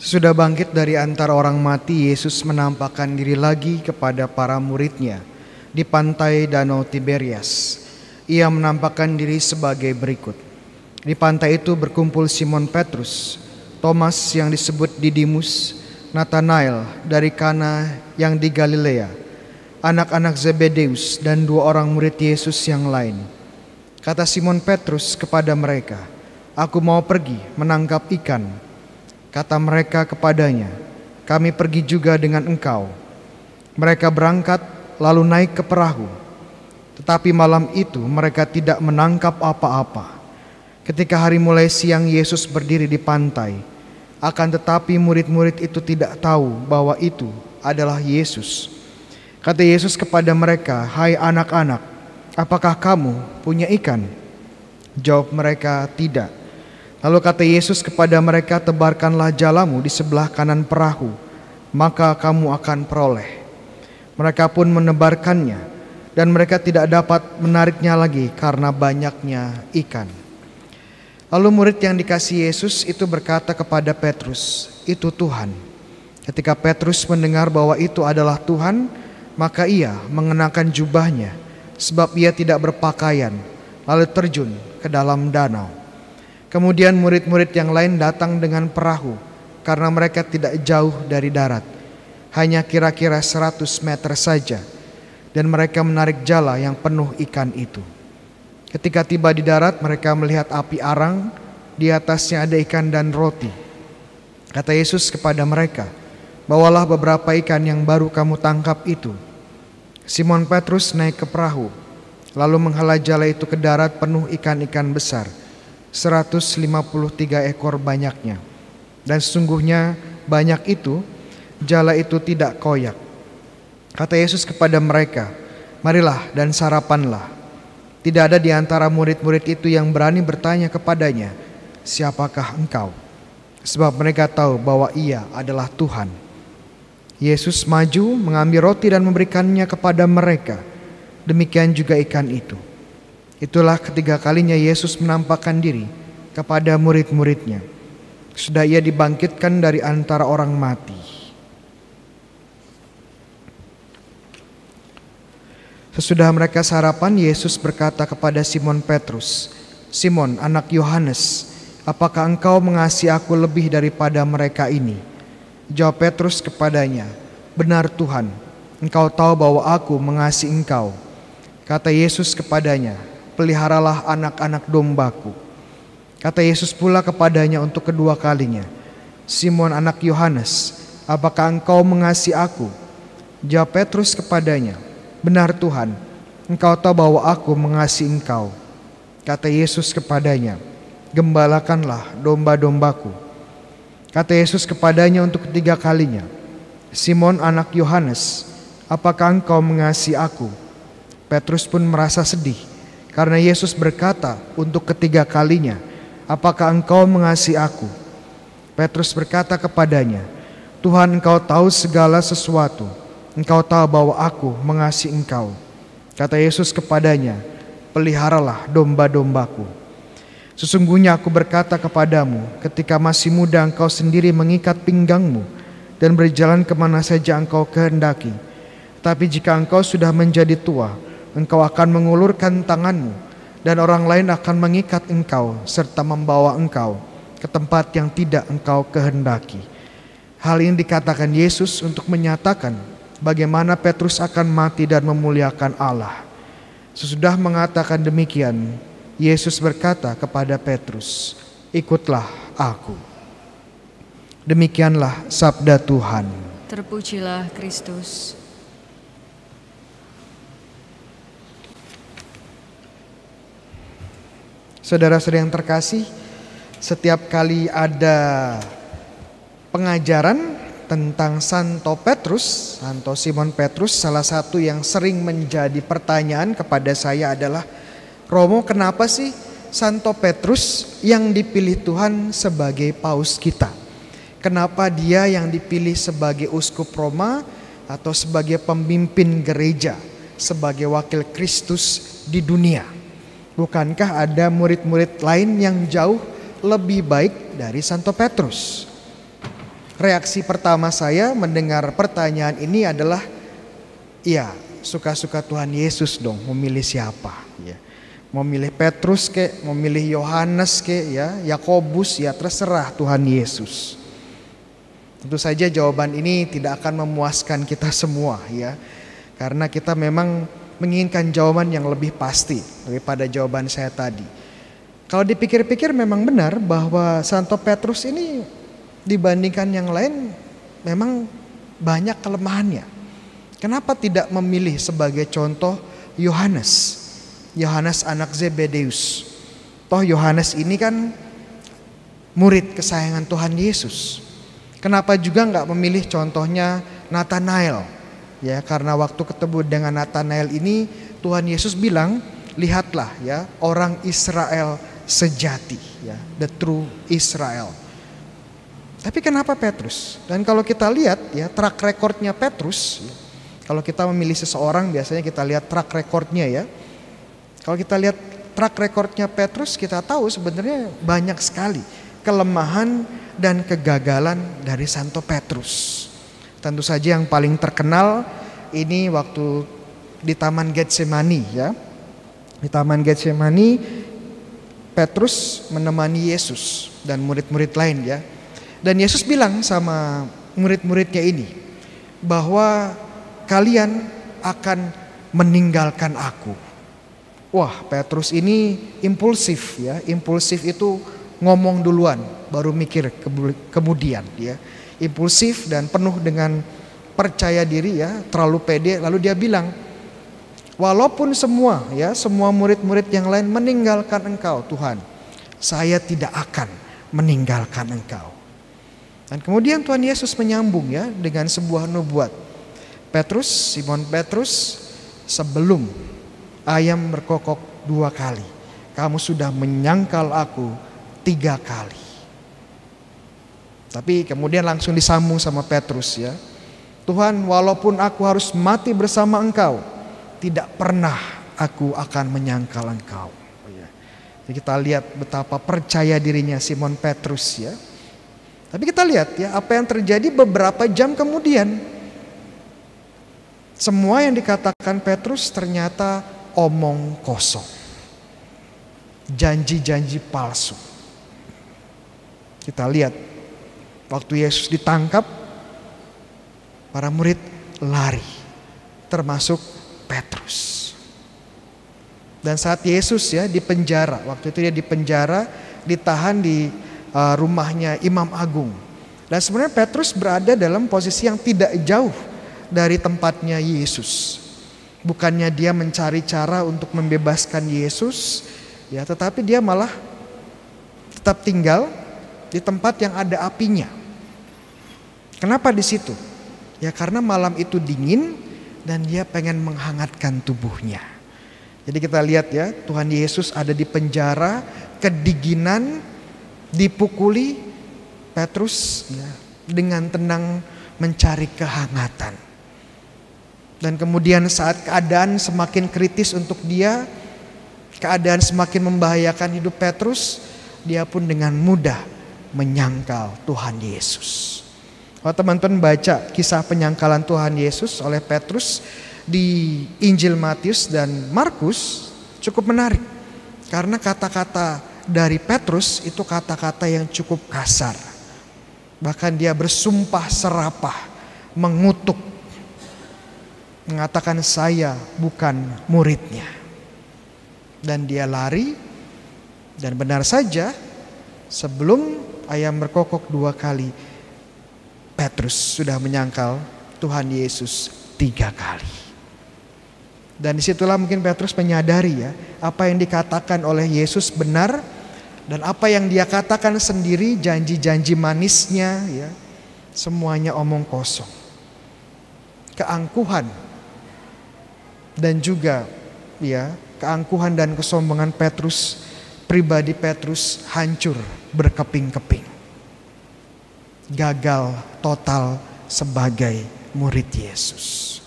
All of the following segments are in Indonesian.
Sesudah bangkit dari antara orang mati, Yesus menampakkan diri lagi kepada para muridnya di pantai Danau Tiberias. Ia menampakkan diri sebagai berikut. Di pantai itu berkumpul Simon Petrus, Thomas yang disebut Didimus, Nathanael dari Kana yang di Galilea, anak-anak Zebedeus dan dua orang murid Yesus yang lain. Kata Simon Petrus kepada mereka, "Aku mau pergi menangkap ikan." Kata mereka kepadanya, "Kami pergi juga dengan engkau." Mereka berangkat, lalu naik ke perahu. Tetapi malam itu mereka tidak menangkap apa-apa. Ketika hari mulai siang, Yesus berdiri di pantai. Akan tetapi, murid-murid itu tidak tahu bahwa itu adalah Yesus. Kata Yesus kepada mereka, "Hai anak-anak, apakah kamu punya ikan?" Jawab mereka, "Tidak." Lalu kata Yesus kepada mereka, tebarkanlah jalamu di sebelah kanan perahu, maka kamu akan peroleh. Mereka pun menebarkannya, dan mereka tidak dapat menariknya lagi karena banyaknya ikan. Lalu murid yang dikasih Yesus itu berkata kepada Petrus, itu Tuhan. Ketika Petrus mendengar bahwa itu adalah Tuhan, maka ia mengenakan jubahnya, sebab ia tidak berpakaian, lalu terjun ke dalam danau. Kemudian murid-murid yang lain datang dengan perahu karena mereka tidak jauh dari darat. Hanya kira-kira 100 meter saja dan mereka menarik jala yang penuh ikan itu. Ketika tiba di darat mereka melihat api arang, di atasnya ada ikan dan roti. Kata Yesus kepada mereka, "Bawalah beberapa ikan yang baru kamu tangkap itu." Simon Petrus naik ke perahu, lalu menghala jala itu ke darat penuh ikan-ikan besar 153 ekor banyaknya. Dan sesungguhnya banyak itu, jala itu tidak koyak. Kata Yesus kepada mereka, marilah dan sarapanlah. Tidak ada di antara murid-murid itu yang berani bertanya kepadanya, siapakah engkau? Sebab mereka tahu bahwa ia adalah Tuhan. Yesus maju mengambil roti dan memberikannya kepada mereka. Demikian juga ikan itu. Itulah ketiga kalinya Yesus menampakkan diri kepada murid-muridnya. Sudah ia dibangkitkan dari antara orang mati. Sesudah mereka sarapan, Yesus berkata kepada Simon Petrus, Simon anak Yohanes, apakah engkau mengasihi aku lebih daripada mereka ini? Jawab Petrus kepadanya, benar Tuhan, engkau tahu bahwa aku mengasihi engkau. Kata Yesus kepadanya, peliharalah anak-anak dombaku. Kata Yesus pula kepadanya untuk kedua kalinya, Simon anak Yohanes, apakah engkau mengasihi aku? Jawab Petrus kepadanya, benar Tuhan, engkau tahu bahwa aku mengasihi engkau. Kata Yesus kepadanya, gembalakanlah domba-dombaku. Kata Yesus kepadanya untuk ketiga kalinya, Simon anak Yohanes, apakah engkau mengasihi aku? Petrus pun merasa sedih karena Yesus berkata untuk ketiga kalinya, "Apakah engkau mengasihi aku?" Petrus berkata kepadanya, "Tuhan, engkau tahu segala sesuatu. Engkau tahu bahwa aku mengasihi engkau." Kata Yesus kepadanya, "Peliharalah domba-dombaku." Sesungguhnya aku berkata kepadamu, ketika masih muda engkau sendiri mengikat pinggangmu dan berjalan ke mana saja engkau kehendaki. Tapi jika engkau sudah menjadi tua, engkau akan mengulurkan tanganmu dan orang lain akan mengikat engkau serta membawa engkau ke tempat yang tidak engkau kehendaki. Hal ini dikatakan Yesus untuk menyatakan bagaimana Petrus akan mati dan memuliakan Allah. Sesudah mengatakan demikian, Yesus berkata kepada Petrus, "Ikutlah aku." Demikianlah sabda Tuhan. Terpujilah Kristus. Saudara-saudara yang terkasih, setiap kali ada pengajaran tentang Santo Petrus, Santo Simon Petrus, salah satu yang sering menjadi pertanyaan kepada saya adalah, Romo kenapa sih Santo Petrus yang dipilih Tuhan sebagai paus kita? Kenapa dia yang dipilih sebagai uskup Roma atau sebagai pemimpin gereja, sebagai wakil Kristus di dunia? Bukankah ada murid-murid lain yang jauh lebih baik dari Santo Petrus? reaksi pertama saya mendengar pertanyaan ini adalah iya, suka-suka Tuhan Yesus dong memilih siapa ya. Mau milih Petrus ke, mau milih Yohanes ke ya, Yakobus ya terserah Tuhan Yesus. Tentu saja jawaban ini tidak akan memuaskan kita semua ya. Karena kita memang menginginkan jawaban yang lebih pasti daripada jawaban saya tadi. Kalau dipikir-pikir memang benar bahwa Santo Petrus ini dibandingkan yang lain memang banyak kelemahannya. Kenapa tidak memilih sebagai contoh Yohanes? Yohanes anak Zebedeus. Toh Yohanes ini kan murid kesayangan Tuhan Yesus. Kenapa juga nggak memilih contohnya Nathanael? Ya, karena waktu ketemu dengan Nathanael ini Tuhan Yesus bilang, lihatlah ya orang Israel sejati, ya, the true Israel. Tapi kenapa Petrus? Dan kalau kita lihat ya track recordnya Petrus, ya, kalau kita memilih seseorang biasanya kita lihat track recordnya ya. Kalau kita lihat track recordnya Petrus, kita tahu sebenarnya banyak sekali kelemahan dan kegagalan dari Santo Petrus. Tentu saja yang paling terkenal ini waktu di Taman Getsemani ya. Di Taman Getsemani Petrus menemani Yesus dan murid-murid lain ya. Dan Yesus bilang sama murid-muridnya ini bahwa kalian akan meninggalkan aku Wah, Petrus ini impulsif ya. Impulsif itu ngomong duluan, baru mikir kemudian ya. Impulsif dan penuh dengan percaya diri ya, terlalu pede lalu dia bilang, "Walaupun semua ya, semua murid-murid yang lain meninggalkan Engkau, Tuhan, saya tidak akan meninggalkan Engkau." Dan kemudian Tuhan Yesus menyambung ya dengan sebuah nubuat. Petrus, Simon Petrus sebelum ayam berkokok dua kali. Kamu sudah menyangkal aku tiga kali. Tapi kemudian langsung disambung sama Petrus ya. Tuhan walaupun aku harus mati bersama engkau. Tidak pernah aku akan menyangkal engkau. Oh ya. Jadi kita lihat betapa percaya dirinya Simon Petrus ya. Tapi kita lihat ya apa yang terjadi beberapa jam kemudian. Semua yang dikatakan Petrus ternyata omong kosong. Janji-janji palsu. Kita lihat waktu Yesus ditangkap para murid lari termasuk Petrus. Dan saat Yesus ya di penjara, waktu itu dia di penjara, ditahan di uh, rumahnya Imam Agung. Dan sebenarnya Petrus berada dalam posisi yang tidak jauh dari tempatnya Yesus. Bukannya dia mencari cara untuk membebaskan Yesus, ya, tetapi dia malah tetap tinggal di tempat yang ada apinya. Kenapa di situ? Ya karena malam itu dingin dan dia pengen menghangatkan tubuhnya. Jadi kita lihat ya, Tuhan Yesus ada di penjara, kedinginan, dipukuli, Petrus ya, dengan tenang mencari kehangatan. Dan kemudian saat keadaan semakin kritis untuk dia, keadaan semakin membahayakan hidup Petrus, dia pun dengan mudah menyangkal Tuhan Yesus. Kalau teman-teman baca kisah penyangkalan Tuhan Yesus oleh Petrus di Injil Matius dan Markus cukup menarik. Karena kata-kata dari Petrus itu kata-kata yang cukup kasar. Bahkan dia bersumpah serapah, mengutuk mengatakan saya bukan muridnya. Dan dia lari dan benar saja sebelum ayam berkokok dua kali Petrus sudah menyangkal Tuhan Yesus tiga kali. Dan di situlah mungkin Petrus menyadari ya apa yang dikatakan oleh Yesus benar dan apa yang dia katakan sendiri janji-janji manisnya ya semuanya omong kosong. Keangkuhan dan juga ya keangkuhan dan kesombongan Petrus pribadi Petrus hancur berkeping-keping gagal total sebagai murid Yesus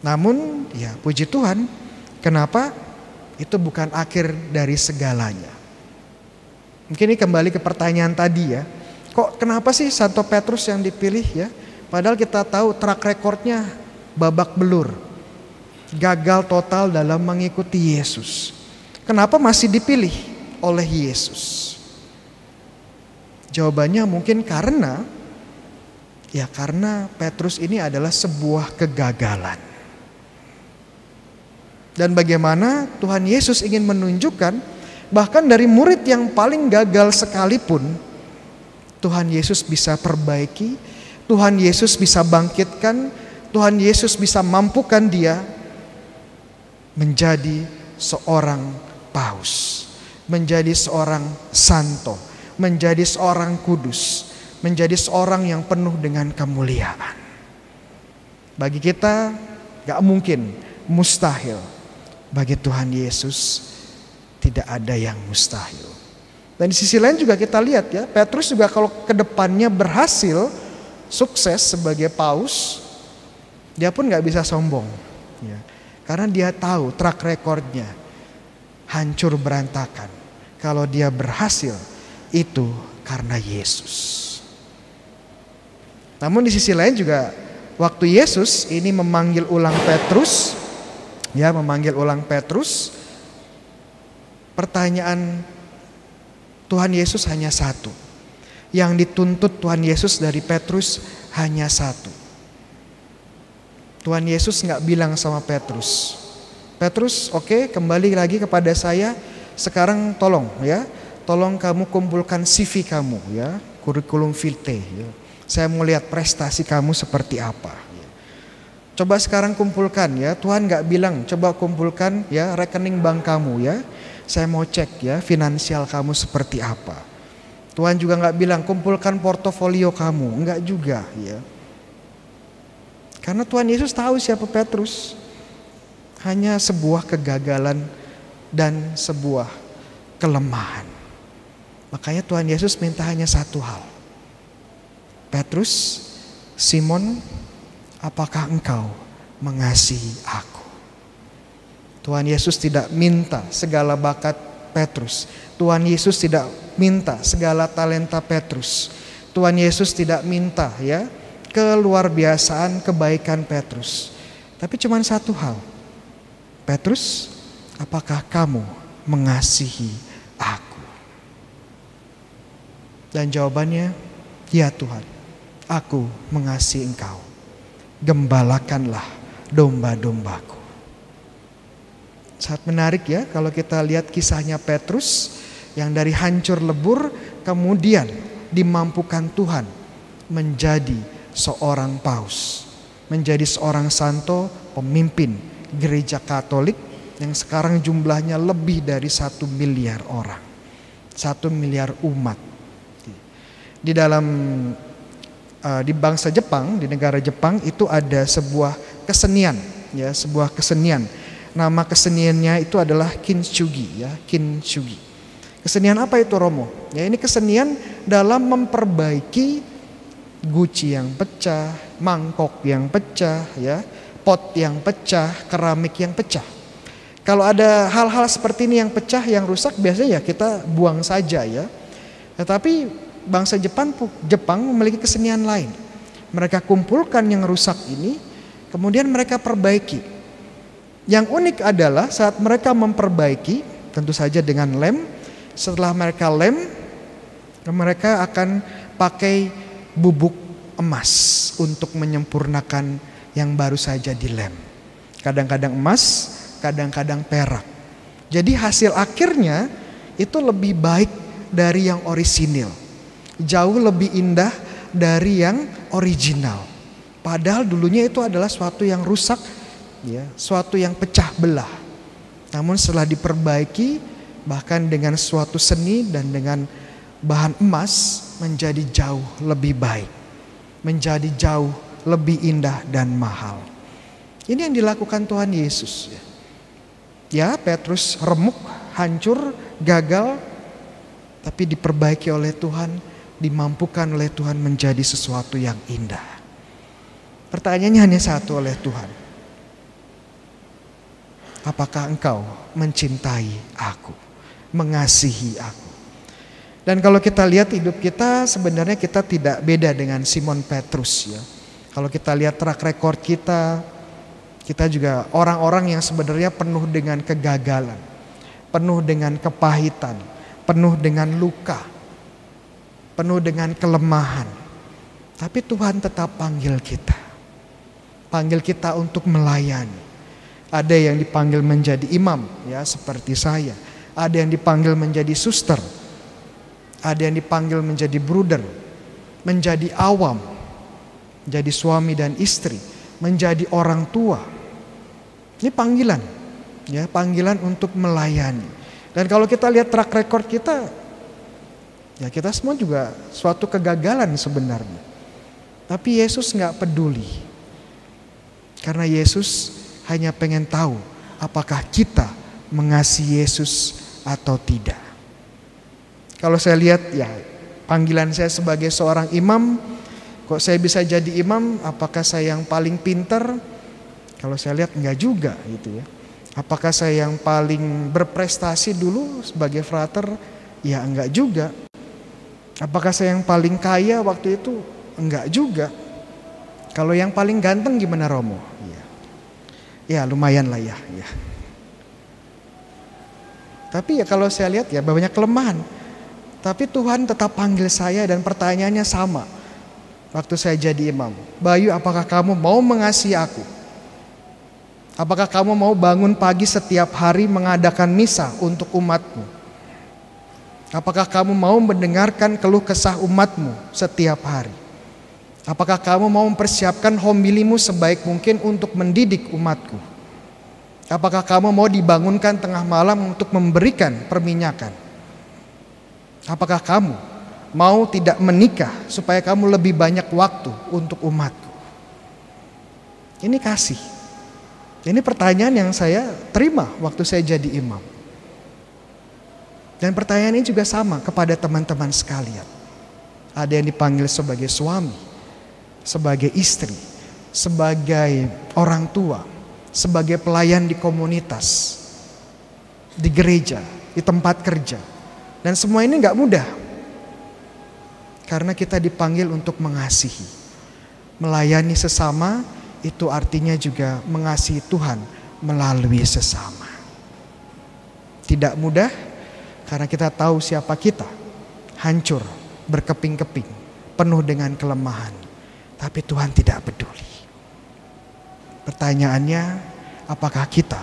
namun ya puji Tuhan kenapa itu bukan akhir dari segalanya mungkin ini kembali ke pertanyaan tadi ya Kok kenapa sih Santo Petrus yang dipilih ya? Padahal kita tahu track recordnya babak belur. Gagal total dalam mengikuti Yesus. Kenapa masih dipilih oleh Yesus? Jawabannya mungkin karena ya karena Petrus ini adalah sebuah kegagalan. Dan bagaimana Tuhan Yesus ingin menunjukkan bahkan dari murid yang paling gagal sekalipun Tuhan Yesus bisa perbaiki, Tuhan Yesus bisa bangkitkan, Tuhan Yesus bisa mampukan dia menjadi seorang paus, menjadi seorang santo, menjadi seorang kudus, menjadi seorang yang penuh dengan kemuliaan. Bagi kita gak mungkin, mustahil. Bagi Tuhan Yesus tidak ada yang mustahil. Dan di sisi lain juga kita lihat ya, Petrus juga kalau ke depannya berhasil sukses sebagai paus, dia pun nggak bisa sombong. Ya. Karena dia tahu track recordnya hancur berantakan. Kalau dia berhasil itu karena Yesus. Namun di sisi lain juga waktu Yesus ini memanggil ulang Petrus, ya memanggil ulang Petrus, pertanyaan Tuhan Yesus hanya satu. Yang dituntut Tuhan Yesus dari Petrus hanya satu. Tuhan Yesus nggak bilang sama Petrus, Petrus, oke, okay, kembali lagi kepada saya. Sekarang tolong ya, tolong kamu kumpulkan CV kamu ya, kurikulum vitae. Ya. Saya mau lihat prestasi kamu seperti apa. Ya. Coba sekarang kumpulkan ya, Tuhan nggak bilang, coba kumpulkan ya rekening bank kamu ya. Saya mau cek ya finansial kamu seperti apa. Tuhan juga nggak bilang kumpulkan portofolio kamu, enggak juga ya. Karena Tuhan Yesus tahu siapa Petrus. Hanya sebuah kegagalan dan sebuah kelemahan. Makanya Tuhan Yesus minta hanya satu hal. Petrus, Simon, apakah engkau mengasihi aku? Tuhan Yesus tidak minta segala bakat Petrus. Tuhan Yesus tidak minta segala talenta Petrus. Tuhan Yesus tidak minta ya keluar biasaan kebaikan Petrus. Tapi cuma satu hal. Petrus, apakah kamu mengasihi aku? Dan jawabannya, ya Tuhan, aku mengasihi engkau. Gembalakanlah domba-dombaku. Saat menarik ya kalau kita lihat kisahnya Petrus yang dari hancur lebur kemudian dimampukan Tuhan menjadi seorang paus, menjadi seorang santo pemimpin gereja Katolik yang sekarang jumlahnya lebih dari satu miliar orang, satu miliar umat. Di dalam uh, di bangsa Jepang, di negara Jepang itu ada sebuah kesenian, ya sebuah kesenian. Nama keseniannya itu adalah kintsugi, ya kintsugi. Kesenian apa itu Romo? Ya ini kesenian dalam memperbaiki guci yang pecah, mangkok yang pecah, ya, pot yang pecah, keramik yang pecah. Kalau ada hal-hal seperti ini yang pecah, yang rusak, biasanya ya kita buang saja ya. Tetapi bangsa Jepang Jepang memiliki kesenian lain. Mereka kumpulkan yang rusak ini, kemudian mereka perbaiki. Yang unik adalah saat mereka memperbaiki, tentu saja dengan lem. Setelah mereka lem, mereka akan pakai bubuk emas untuk menyempurnakan yang baru saja dilem. Kadang-kadang emas, kadang-kadang perak. Jadi hasil akhirnya itu lebih baik dari yang orisinil. Jauh lebih indah dari yang original. Padahal dulunya itu adalah suatu yang rusak, ya, suatu yang pecah belah. Namun setelah diperbaiki, bahkan dengan suatu seni dan dengan bahan emas menjadi jauh lebih baik, menjadi jauh lebih indah dan mahal. Ini yang dilakukan Tuhan Yesus. Ya, ya Petrus remuk, hancur, gagal, tapi diperbaiki oleh Tuhan, dimampukan oleh Tuhan menjadi sesuatu yang indah. Pertanyaannya hanya satu oleh Tuhan. Apakah engkau mencintai aku, mengasihi aku? Dan kalau kita lihat hidup kita sebenarnya kita tidak beda dengan Simon Petrus ya. Kalau kita lihat track record kita, kita juga orang-orang yang sebenarnya penuh dengan kegagalan, penuh dengan kepahitan, penuh dengan luka, penuh dengan kelemahan. Tapi Tuhan tetap panggil kita. Panggil kita untuk melayani. Ada yang dipanggil menjadi imam ya seperti saya. Ada yang dipanggil menjadi suster. Ada yang dipanggil menjadi bruder, menjadi awam, jadi suami dan istri, menjadi orang tua. Ini panggilan, ya panggilan untuk melayani. Dan kalau kita lihat track record kita, ya kita semua juga suatu kegagalan sebenarnya. Tapi Yesus nggak peduli, karena Yesus hanya pengen tahu apakah kita mengasihi Yesus atau tidak. Kalau saya lihat ya panggilan saya sebagai seorang imam, kok saya bisa jadi imam? Apakah saya yang paling pinter? Kalau saya lihat enggak juga gitu ya. Apakah saya yang paling berprestasi dulu sebagai frater? Ya enggak juga. Apakah saya yang paling kaya waktu itu? Enggak juga. Kalau yang paling ganteng gimana Romo? Ya, ya lumayan lah ya. ya. Tapi ya kalau saya lihat ya banyak kelemahan. Tapi Tuhan tetap panggil saya dan pertanyaannya sama. Waktu saya jadi imam. Bayu apakah kamu mau mengasihi aku? Apakah kamu mau bangun pagi setiap hari mengadakan misa untuk umatmu? Apakah kamu mau mendengarkan keluh kesah umatmu setiap hari? Apakah kamu mau mempersiapkan homilimu sebaik mungkin untuk mendidik umatku? Apakah kamu mau dibangunkan tengah malam untuk memberikan perminyakan? Apakah kamu mau tidak menikah supaya kamu lebih banyak waktu untuk umatku? Ini kasih. Ini pertanyaan yang saya terima waktu saya jadi imam. Dan pertanyaan ini juga sama kepada teman-teman sekalian. Ada yang dipanggil sebagai suami, sebagai istri, sebagai orang tua, sebagai pelayan di komunitas, di gereja, di tempat kerja, dan semua ini nggak mudah. Karena kita dipanggil untuk mengasihi. Melayani sesama itu artinya juga mengasihi Tuhan melalui sesama. Tidak mudah karena kita tahu siapa kita. Hancur, berkeping-keping, penuh dengan kelemahan. Tapi Tuhan tidak peduli. Pertanyaannya, apakah kita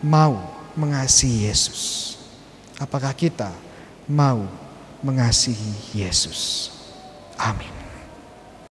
mau mengasihi Yesus? Apakah kita mau mengasihi Yesus. Amin.